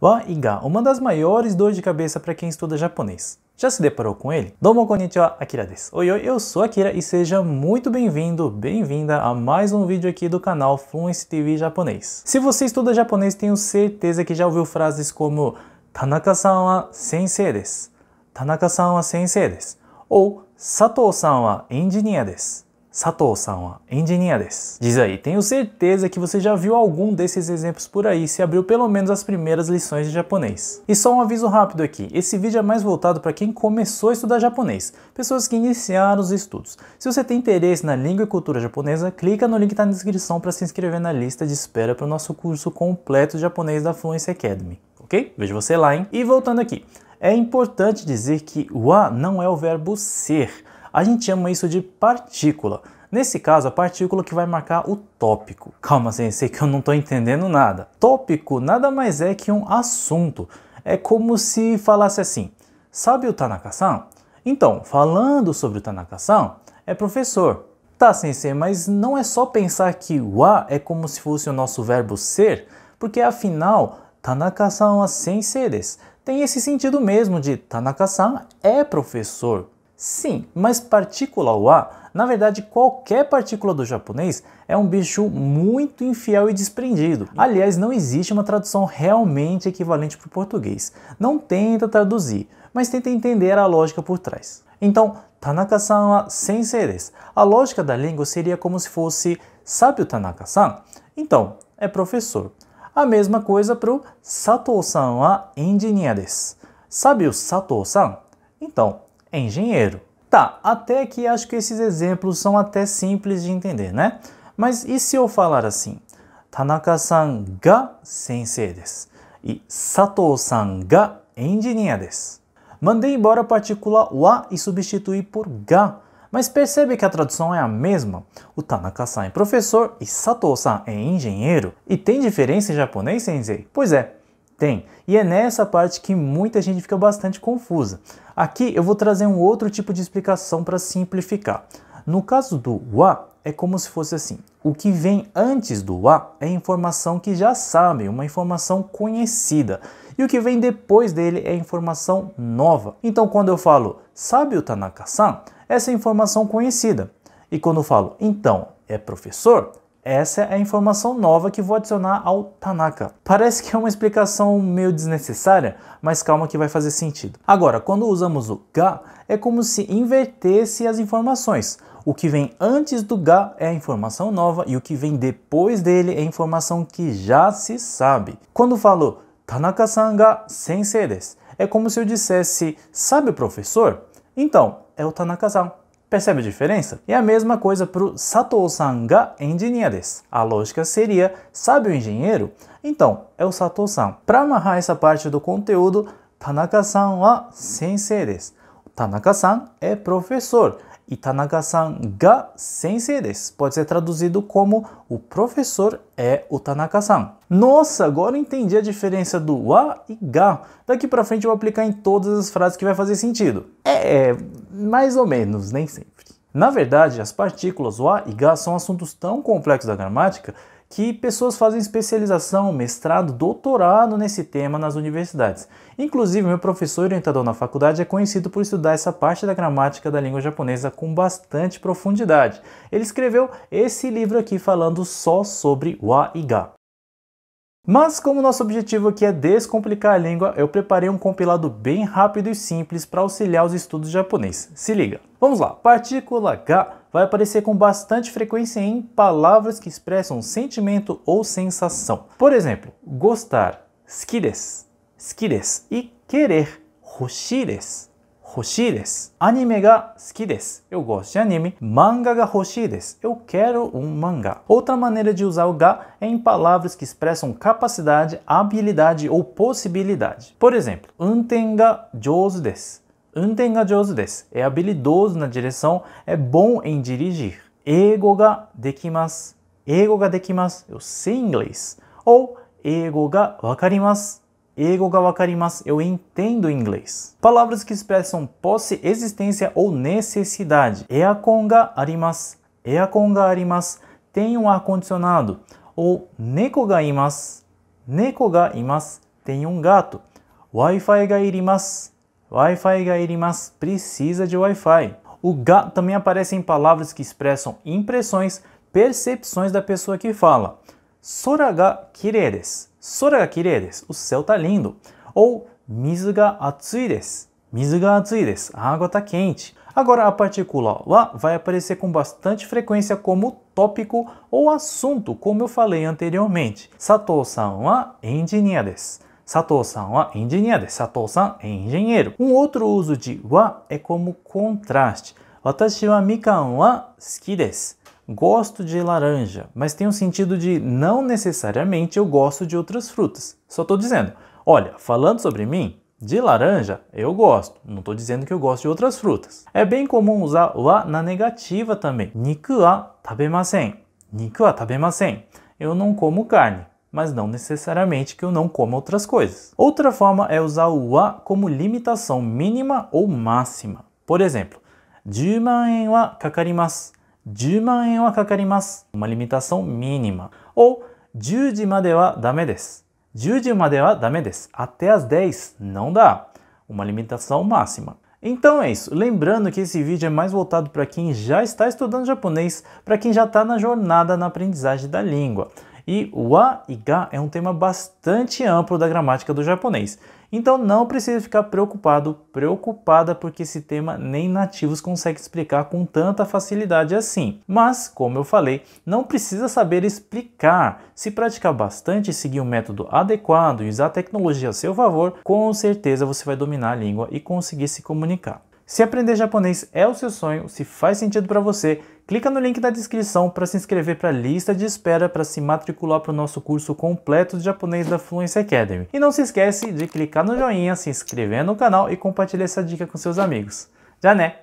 Wa e ga, uma das maiores dores de cabeça para quem estuda japonês. Já se deparou com ele? Domo konnichiwa, Akira desu. Oi, oi, eu sou Akira e seja muito bem-vindo, bem-vinda a mais um vídeo aqui do canal Fluency TV Japonês. Se você estuda japonês, tenho certeza que já ouviu frases como Tanaka-san wa sensei desu, Tanaka-san wa sensei desu, ou Sato-san wa engineer desu. Sato-san wa engineer desu. Diz aí, tenho certeza que você já viu algum desses exemplos por aí se abriu pelo menos as primeiras lições de japonês. E só um aviso rápido aqui, esse vídeo é mais voltado para quem começou a estudar japonês, pessoas que iniciaram os estudos. Se você tem interesse na língua e cultura japonesa, clica no link que está na descrição para se inscrever na lista de espera para o nosso curso completo de japonês da Fluency Academy, ok? Vejo você lá, hein? E voltando aqui, é importante dizer que wa não é o verbo ser, a gente chama isso de partícula. Nesse caso, a partícula que vai marcar o tópico. Calma, sensei, que eu não estou entendendo nada. Tópico nada mais é que um assunto. É como se falasse assim: Sabe o Tanaka-san? Então, falando sobre o Tanaka-san, é professor. Tá, sensei, mas não é só pensar que wa é como se fosse o nosso verbo ser, porque afinal, Tanaka-san wa sensei desu. Tem esse sentido mesmo de Tanaka-san é professor. Sim, mas partícula wa, na verdade qualquer partícula do japonês é um bicho muito infiel e desprendido. Aliás, não existe uma tradução realmente equivalente para o português. Não tenta traduzir, mas tenta entender a lógica por trás. Então, Tanaka-san wa sensei desu. A lógica da língua seria como se fosse, sabe o Tanaka-san? Então, é professor. A mesma coisa para o Sato-san wa engineer desu. Sabe o Sato-san? Então, engenheiro. Tá, até aqui acho que esses exemplos são até simples de entender, né? Mas e se eu falar assim? Tanaka-san ga sensei desu e Sato-san ga engineer desu. Mandei embora a partícula wa e substituí por ga. Mas percebe que a tradução é a mesma? O Tanaka-san é professor e Sato-san é engenheiro. E tem diferença em japonês, sensei? Pois é, tem. E é nessa parte que muita gente fica bastante confusa. Aqui eu vou trazer um outro tipo de explicação para simplificar. No caso do wa, é como se fosse assim: o que vem antes do wa é informação que já sabe, uma informação conhecida. E o que vem depois dele é informação nova. Então, quando eu falo, sabe o Tanaka-san? Essa é informação conhecida. E quando eu falo, então, é professor? Essa é a informação nova que vou adicionar ao Tanaka. Parece que é uma explicação meio desnecessária, mas calma que vai fazer sentido. Agora, quando usamos o ga, é como se invertesse as informações. O que vem antes do ga é a informação nova e o que vem depois dele é a informação que já se sabe. Quando falo Tanaka-san ga sensei desu, é como se eu dissesse, sabe professor? Então, é o Tanaka-san. Percebe a diferença? E a mesma coisa para o Sato-san ga engineer desu. A lógica seria, sabe o engenheiro? Então, é o Sato-san. Para amarrar essa parte do conteúdo, Tanaka-san wa sensei desu. Tanaka-san é professor e Tanaka-san ga sensei desu. Pode ser traduzido como o professor é o Tanaka-san. Nossa, agora entendi a diferença do wa e ga. Daqui para frente eu vou aplicar em todas as frases que vai fazer sentido. É, mais ou menos, nem sempre. Na verdade, as partículas wa e ga são assuntos tão complexos da gramática que pessoas fazem especialização, mestrado, doutorado nesse tema nas universidades. Inclusive, meu professor orientador na faculdade é conhecido por estudar essa parte da gramática da língua japonesa com bastante profundidade. Ele escreveu esse livro aqui falando só sobre wa e ga. Mas como nosso objetivo aqui é descomplicar a língua, eu preparei um compilado bem rápido e simples para auxiliar os estudos de japonês. Se liga! Vamos lá! Partícula ga vai aparecer com bastante frequência em palavras que expressam sentimento ou sensação. Por exemplo, gostar, skides, skides e querer, hoshides. Hoshides. Anime ga suki desu. Eu gosto de anime. Manga ga hoshii desu. Eu quero um mangá. Outra maneira de usar o ga é em palavras que expressam capacidade, habilidade ou possibilidade. Por exemplo, unten ga jouzu desu. É habilidoso na direção, é bom em dirigir. Ego. Ego ga dekimasu. Eu sei inglês. Ou ego ga wakarimasu. Ego ga eu entendo inglês. Palavras que expressam posse, existência ou necessidade. Eakon ga arimasu, eakon ga arimasu, tem um ar-condicionado. Ou neko ga imasu, neko ga imasu, tem um gato. Wi-Fi ga irimasu. Wi-Fi ga irimasu. Precisa de Wi-Fi. O ga também aparece em palavras que expressam impressões, percepções da pessoa que fala. Sora ga kirei desu. Sora. O céu tá lindo. Ou mizu atsui desu. Mizu atsui desu. A água tá quente. Agora a partícula wa vai aparecer com bastante frequência como tópico ou assunto, como eu falei anteriormente. Sato-san wa engineer desu. Sato-san wa engineer desu. Sato-san é engenheiro. Um outro uso de wa é como contraste. Watashi wa mikan wa suki desu Gosto de laranja, mas tem um sentido de não necessariamente eu gosto de outras frutas. Só estou dizendo, olha, falando sobre mim, de laranja eu gosto, não estou dizendo que eu gosto de outras frutas. É bem comum usar wa na negativa também. Niku wa tabemasen. Niku wa tabemasen. Eu não como carne mas não necessariamente que eu não coma outras coisas. Outra forma é usar o wa como limitação mínima ou máxima. Por exemplo, 10万円はかかります。 10万円はかかります。Uma limitação mínima. Ou 10時まではダメです。10時まではダメです。Até as 10 não dá. Uma limitação máxima. Então é isso. Lembrando que esse vídeo é mais voltado para quem já está estudando japonês, para quem já está na jornada na aprendizagem da língua. E wa e ga é um tema bastante amplo da gramática do japonês. Então não precisa ficar preocupado, preocupada, porque esse tema nem nativos conseguem explicar com tanta facilidade assim. Mas, como eu falei, não precisa saber explicar. Se praticar bastante e seguir um método adequado e usar a tecnologia a seu favor, com certeza você vai dominar a língua e conseguir se comunicar. Se aprender japonês é o seu sonho, se faz sentido para você, clica no link da descrição para se inscrever para a lista de espera para se matricular para o nosso curso completo de japonês da Fluency Academy. E não se esquece de clicar no joinha, se inscrever no canal e compartilhar essa dica com seus amigos. Já né?